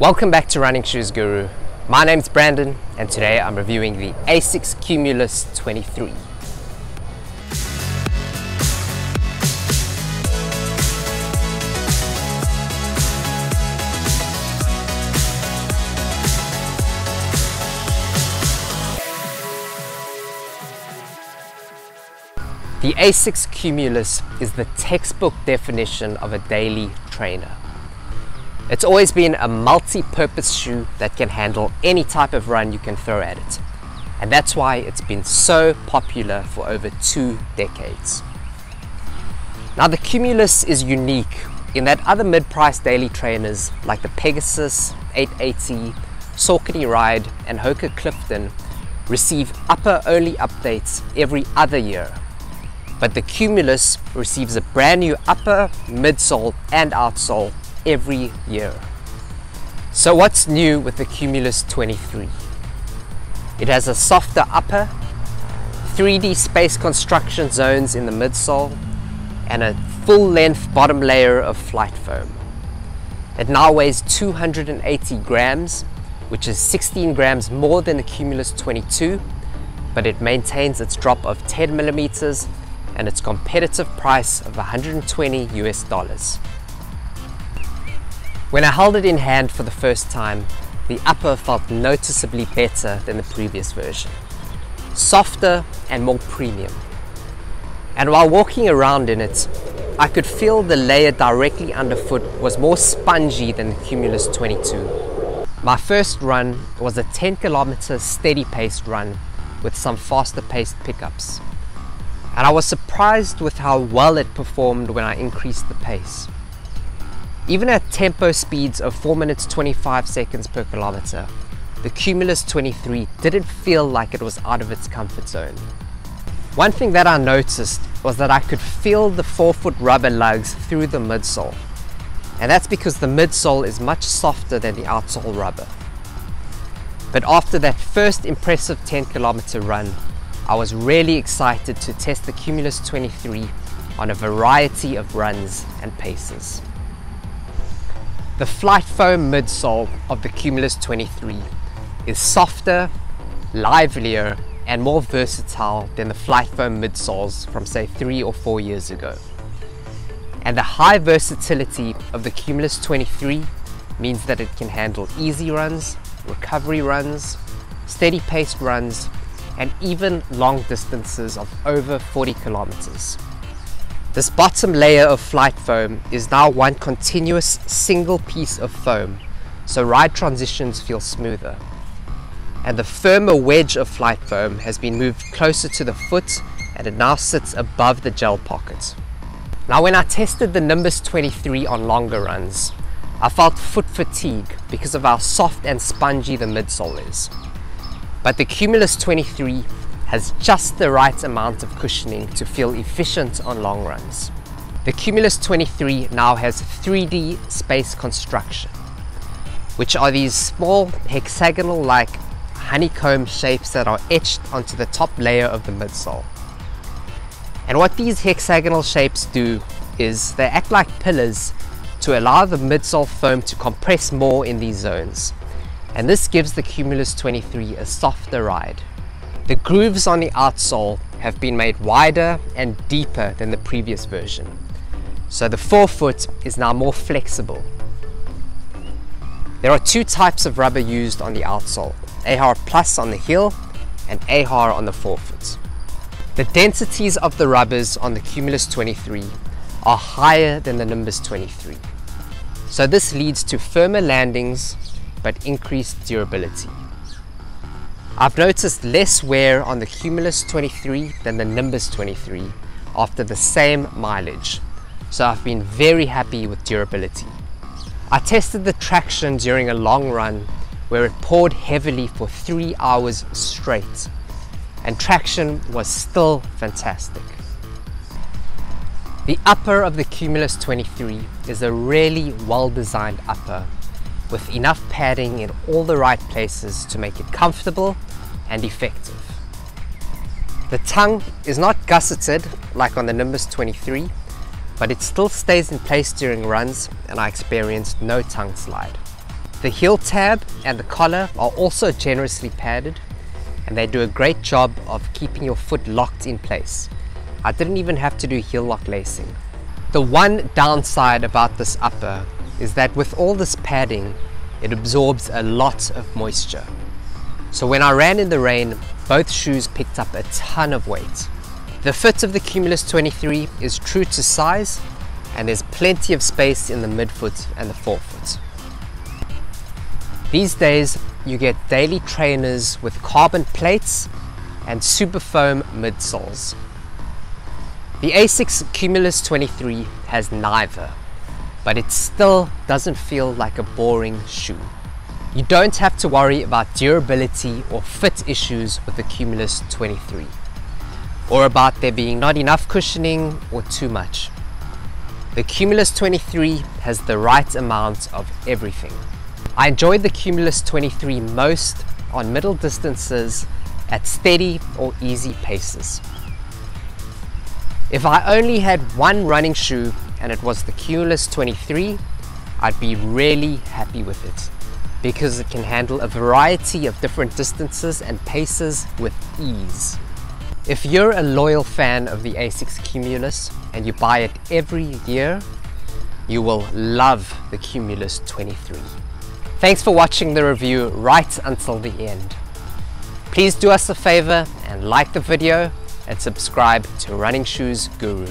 Welcome back to Running Shoes Guru. My name's Brandon and today I'm reviewing the Asics Cumulus 23. The Asics Cumulus is the textbook definition of a daily trainer. It's always been a multi-purpose shoe that can handle any type of run you can throw at it. And that's why it's been so popular for over two decades. Now the Cumulus is unique in that other mid-priced daily trainers like the Pegasus 880, Saucony Ride and Hoka Clifton receive upper-only updates every other year but the Cumulus receives a brand new upper, midsole and outsole every year. So what's new with the Cumulus 23? It has a softer upper, 3D space construction zones in the midsole, and a full-length bottom layer of FlyteFoam. It now weighs 280 grams, which is 16 grams more than the Cumulus 22, but it maintains its drop of 10 millimeters and its competitive price of 120 US dollars. When I held it in hand for the first time, the upper felt noticeably better than the previous version. Softer and more premium. And while walking around in it, I could feel the layer directly underfoot was more spongy than the Cumulus 22. My first run was a 10 kilometer steady paced run with some faster paced pickups and I was surprised with how well it performed when I increased the pace. Even at tempo speeds of 4 minutes 25 seconds per kilometer, the Cumulus 23 didn't feel like it was out of its comfort zone. One thing that I noticed was that I could feel the forefoot rubber lugs through the midsole. And that's because the midsole is much softer than the outsole rubber. But after that first impressive 10 kilometer run, I was really excited to test the Cumulus 23 on a variety of runs and paces. The FlyteFoam midsole of the Cumulus 23 is softer, livelier and more versatile than the FlyteFoam midsoles from say three or four years ago. And the high versatility of the Cumulus 23 means that it can handle easy runs, recovery runs, steady paced runs and even long distances of over 40 kilometers. This bottom layer of FlyteFoam is now one continuous single piece of foam, so ride transitions feel smoother. And the firmer wedge of FlyteFoam has been moved closer to the foot and it now sits above the gel pocket. Now when I tested the Nimbus 23 on longer runs, I felt foot fatigue because of how soft and spongy the midsole is but the Cumulus 23 has just the right amount of cushioning to feel efficient on long runs. The Cumulus 23 now has 3D space construction, which are these small hexagonal-like honeycomb shapes that are etched onto the top layer of the midsole. And what these hexagonal shapes do is they act like pillars to allow the midsole foam to compress more in these zones and this gives the Cumulus 23 a softer ride. The grooves on the outsole have been made wider and deeper than the previous version, so the forefoot is now more flexible. There are two types of rubber used on the outsole, Ahar Plus on the heel and Ahar on the forefoot. The densities of the rubbers on the Cumulus 23 are higher than the Nimbus 23. So this leads to firmer landings but increased durability. I've noticed less wear on the Cumulus 23 than the Nimbus 23 after the same mileage, so I've been very happy with durability. I tested the traction during a long run where it poured heavily for three hours straight, and traction was still fantastic. The upper of the Cumulus 23 is a really well-designed upper with enough padding in all the right places to make it comfortable and effective. The tongue is not gusseted like on the Nimbus 23, but it still stays in place during runs and I experienced no tongue slide. The heel tab and the collar are also generously padded and they do a great job of keeping your foot locked in place. I didn't even have to do heel lock lacing. The one downside about this upper is that with all this padding, it absorbs a lot of moisture. So when I ran in the rain, both shoes picked up a ton of weight. The fit of the Cumulus 23 is true to size and there's plenty of space in the midfoot and the forefoot. These days, you get daily trainers with carbon plates and super foam midsoles. The Asics Cumulus 23 has neither, but it still doesn't feel like a boring shoe. You don't have to worry about durability or fit issues with the Cumulus 23, or about there being not enough cushioning or too much. The Cumulus 23 has the right amount of everything. I enjoyed the Cumulus 23 most on middle distances at steady or easy paces. If I only had one running shoe and it was the Cumulus 23, I'd be really happy with it because it can handle a variety of different distances and paces with ease. If you're a loyal fan of the Asics Cumulus and you buy it every year, you will love the Cumulus 23. Thanks for watching the review right until the end. Please do us a favor and like the video and subscribe to Running Shoes Guru.